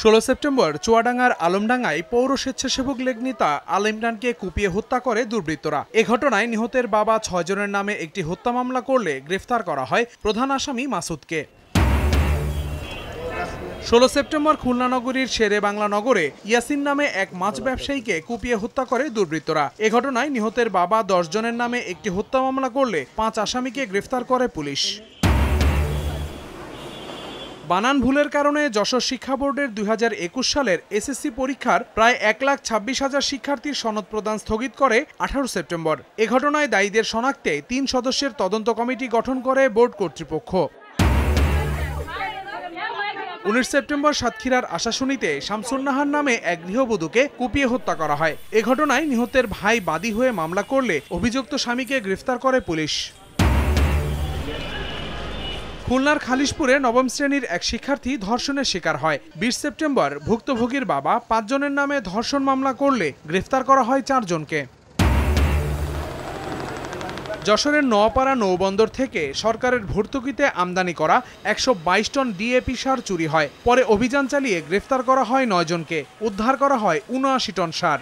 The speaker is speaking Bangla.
ষোলো সেপ্টেম্বর চুয়াডাঙ্গার আলমডাঙ্গায় পৌর স্বেচ্ছাসেবক লীগ নেতা আল ইমরানকে কুপিয়ে হত্যা করে দুর্বৃত্তরা। এ ঘটনায় নিহতের বাবা ছয়জনের নামে একটি হত্যা মামলা করলে গ্রেফতার করা হয় প্রধান আসামি মাসুদকে। ষোলো সেপ্টেম্বর খুলনা নগরীর শেরে বাংলা নগরে ইয়াসিন নামে এক মাছ ব্যবসায়ীকে কুপিয়ে হত্যা করে দুর্বৃত্তরা। এ ঘটনায় নিহতের বাবা দশ জনের নামে একটি হত্যা মামলা করলে পাঁচ আসামিকে গ্রেফতার করে পুলিশ। বানান ভুলের কারণে যশোর শিক্ষা বোর্ডের দুই হাজার একুশ সালের এসএসসি পরীক্ষার প্রায় এক লাখ ছাব্বিশ হাজার শিক্ষার্থীর সনদ প্রদান স্থগিত করে আঠারো সেপ্টেম্বর। এ ঘটনায় দায়ীদের শনাক্তে তিন সদস্যের তদন্ত কমিটি গঠন করে বোর্ড কর্তৃপক্ষ। উনিশ সেপ্টেম্বর সাতক্ষীরার আশাশুনিতে শামসুন্নাহার নামে এক গৃহবধূকে কুপিয়ে হত্যা করা হয়। এ ঘটনায় নিহতের ভাই বাদী হয়ে মামলা করলে অভিযুক্ত স্বামীকে গ্রেফতার করে পুলিশ। খুলনার খালিশপুরে নবম শ্রেণির এক শিক্ষার্থী ধর্ষণের শিকার হয়। বিশ সেপ্টেম্বর ভুক্তভোগীর বাবা পাঁচজনের নামে ধর্ষণ মামলা করলে গ্রেফতার করা হয় চারজনকে। যশোরের নোয়াপাড়া নৌবন্দর থেকে সরকারের ভর্তুকিতে আমদানি করা একশো বাইশ টন ডিএপি সার চুরি হয়। পরে অভিযান চালিয়ে গ্রেফতার করা হয় নয়জনকে। উদ্ধার করা হয় উনআশি টন সার।